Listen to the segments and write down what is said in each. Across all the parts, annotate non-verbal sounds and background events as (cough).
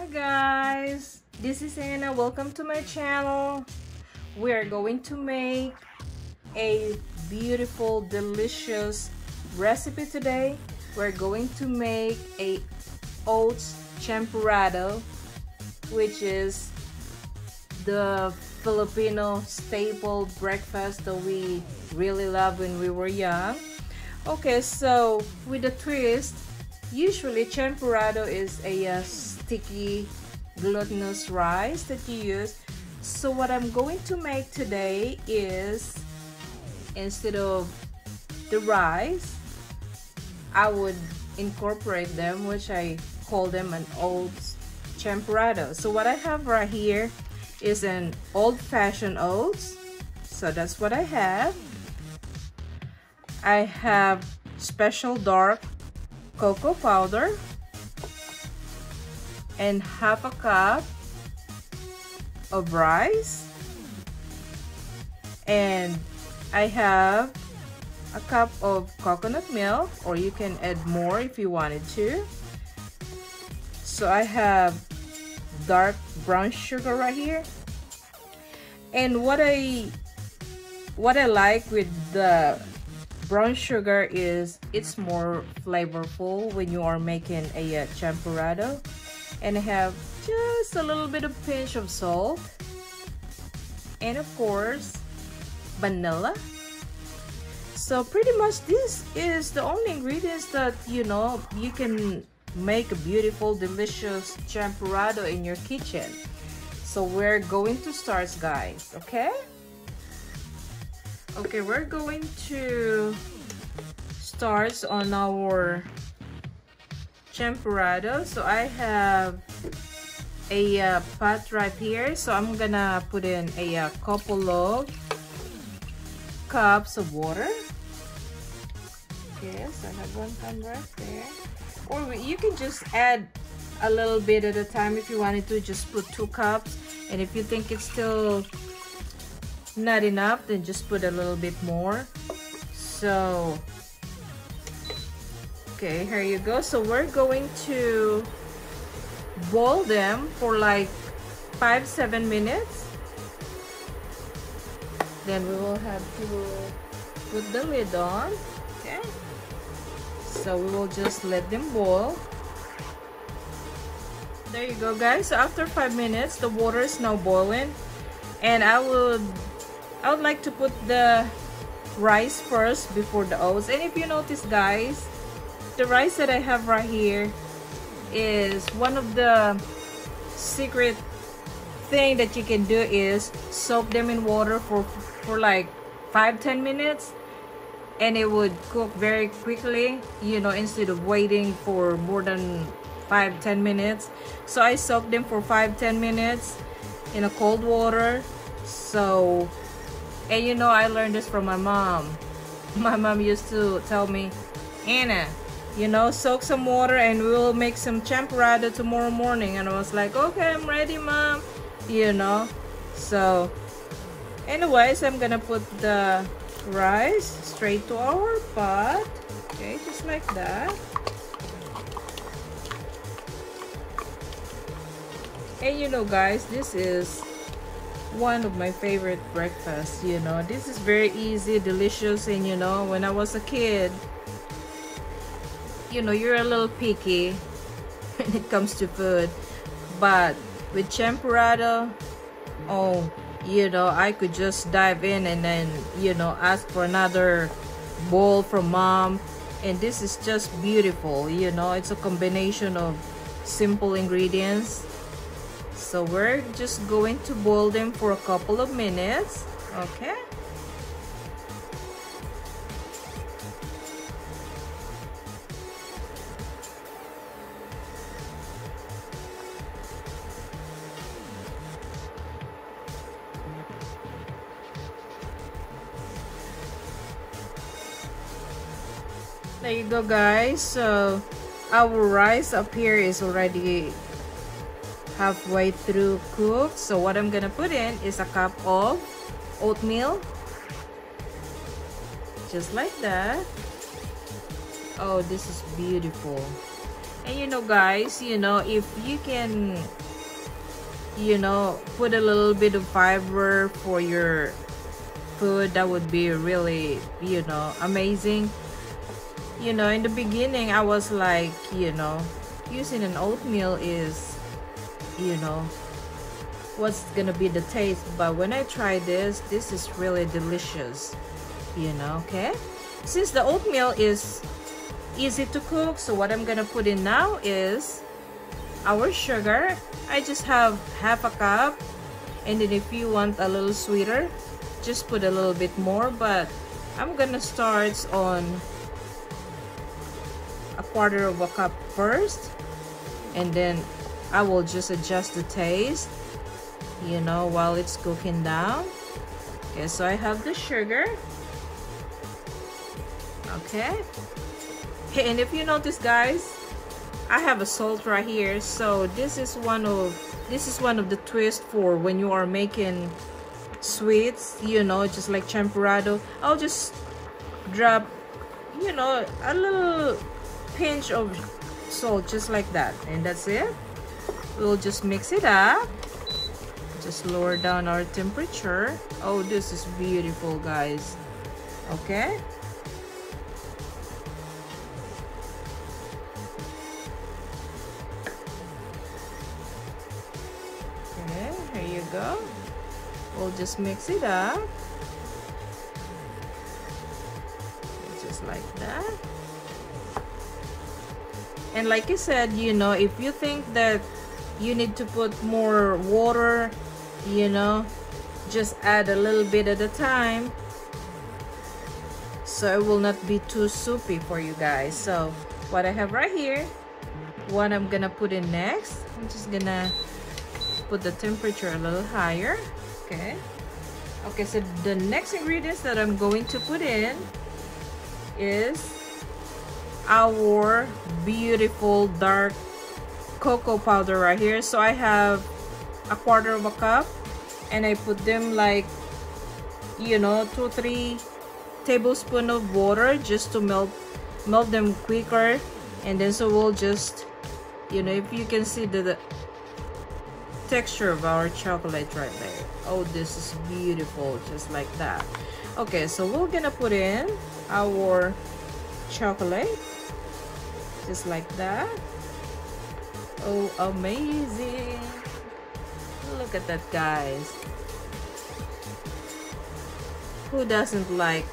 Hi guys, this is Anna. Welcome to my channel. We are going to make a beautiful, delicious recipe today. We're going to make a oats champorado, which is the Filipino staple breakfast that we really loved when we were young. Okay, so with a twist, usually champorado is a uh, sticky glutinous rice that you use. So what I'm going to make today is instead of the rice, I would incorporate them, which I call them an oats champorado. So what I have right here is an old-fashioned oats. So that's what I have. I have special dark cocoa powder and half a cup of rice. And I have a cup of coconut milk or you can add more if you wanted to. So I have dark brown sugar right here. And what I what I like with the brown sugar is it's more flavorful when you are making a uh, champorado and I have just a little bit of pinch of salt. And of course vanilla. So pretty much this is the only ingredients that you know you can make a beautiful delicious champorado in your kitchen. So we're going to start guys okay? Okay we're going to start on our champorado. So I have a uh, pot right here. So I'm gonna put in a uh, couple of cups of water. Yes I have one cup right there. Or you can just add a little bit at a time if you wanted to. Just put two cups. And if you think it's still not enough then just put a little bit more. So okay here you go. So we're going to boil them for like five seven minutes. Then we will have to put the lid on. Okay. So we will just let them boil. There you go guys. So after five minutes the water is now boiling. And I would I would like to put the rice first before the oats. And if you notice guys the rice that I have right here is one of the secret thing that you can do is soak them in water for for like five ten minutes and it would cook very quickly you know instead of waiting for more than five ten minutes. So I soak them for five ten minutes in a cold water. So and you know I learned this from my mom. (laughs) My mom used to tell me Anna you know soak some water and we'll make some champorado tomorrow morning. And I was like okay I'm ready mom you know. So anyways I'm gonna put the rice straight to our pot. Okay just like that. And you know guys this is one of my favorite breakfasts you know. This is very easy delicious and you know when I was a kid you know you're a little picky when it comes to food. But with champorado oh you know I could just dive in and then you know ask for another bowl from mom. And this is just beautiful you know it's a combination of simple ingredients. So we're just going to boil them for a couple of minutes okay there you go guys. So our rice up here is already halfway through cooked. So what I'm gonna put in is a cup of oatmeal. Just like that. Oh this is beautiful. And you know guys you know if you can you know put a little bit of fiber for your food that would be really you know amazing you know in the beginning I was like you know using an oatmeal is you know what's gonna be the taste. But when I try this this is really delicious you know okay? Since the oatmeal is easy to cook so what I'm gonna put in now is our sugar. I just have half a cup and then if you want a little sweeter just put a little bit more but I'm gonna start on quarter of a cup first and then I will just adjust the taste you know while it's cooking down. Okay so I have the sugar. Okay. And if you notice guys I have a salt right here. So this is one of this is one of the twists for when you are making sweets you know just like champorado I'll just drop you know a little pinch of salt just like that and that's it we'll just mix it up just lower down our temperature oh this is beautiful guys okay here you go. We'll just mix it up. Just like that. And like I said, you know, if you think that you need to put more water, you know, just add a little bit at a time. So it will not be too soupy for you guys. So what I have right here, what I'm gonna put in next, I'm just gonna put the temperature a little higher okay okay so the next ingredients that I'm going to put in is our beautiful dark cocoa powder right here. So I have a quarter of a cup and I put them like you know two three tablespoon of water just to melt melt them quicker. And then so we'll just you know if you can see the, the texture of our chocolate right there. Oh this is beautiful just like that. Okay so we're gonna put in our chocolate just like that. Oh amazing. Look at that guys. Who doesn't like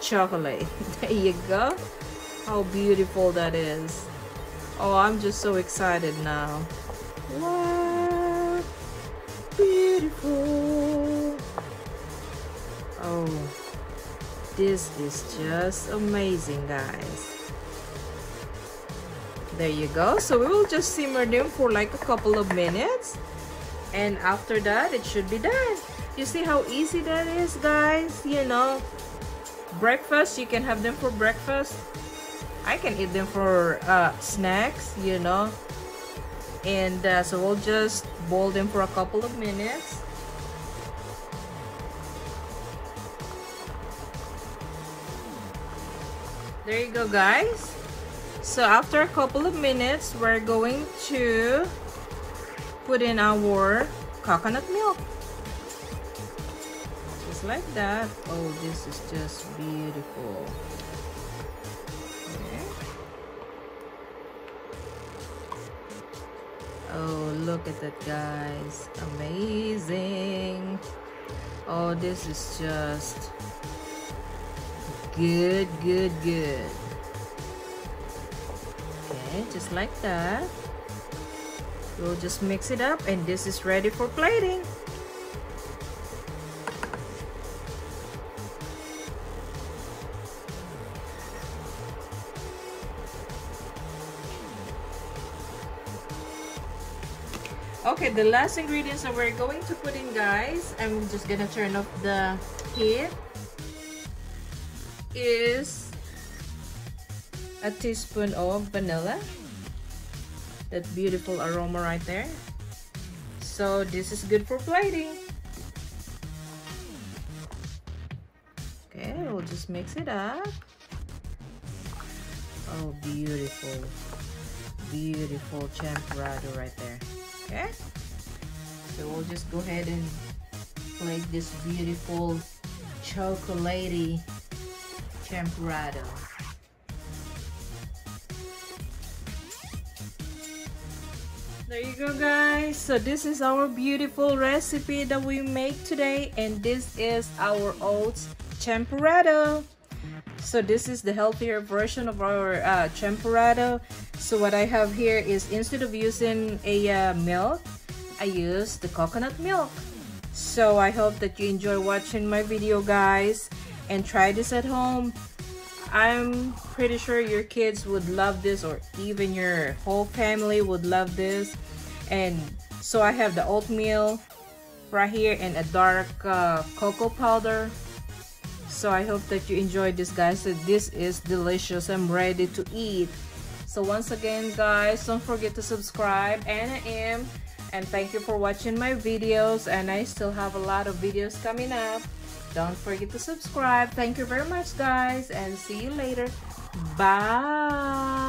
chocolate? (laughs) There you go. How beautiful that is. Oh i'm just so excited now. Wow beautiful. Oh, this is just amazing, guys. There you go. So we will just simmer them for like a couple of minutes. And after that, it should be done. You see how easy that is, guys? You know, breakfast, you can have them for breakfast. I can eat them for uh, snacks, you know and uh, so we'll just boil them for a couple of minutes there you go guys so after a couple of minutes we're going to put in our coconut milk. Just like that. Oh this is just beautiful. Okay. oh look at that guys. Amazing. Oh this is just good good good okay just like that. We'll just mix it up and this is ready for plating. Okay the last ingredients that we're going to put in guys i'm just gonna turn off the heat is a teaspoon of vanilla. That beautiful aroma right there. So this is good for plating. Okay we'll just mix it up. Oh beautiful. Beautiful champorado right there. Okay. So we'll just go ahead and plate this beautiful chocolatey champorado there you go guys. So this is our beautiful recipe that we make today and this is our oats champorado. So this is the healthier version of our uh, so what I have here is instead of using a uh, milk I use the coconut milk. So I hope that you enjoy watching my video guys and try this at home I'm pretty sure your kids would love this or even your whole family would love this. And so I have the oatmeal right here and a dark uh, cocoa powder. So I hope that you enjoyed this guys. So this is delicious. I'm ready to eat. So once again guys don't forget to subscribe. And I am. and thank you for watching my videos. And I still have a lot of videos coming up don't forget to subscribe. Thank you very much guys and see you later. Bye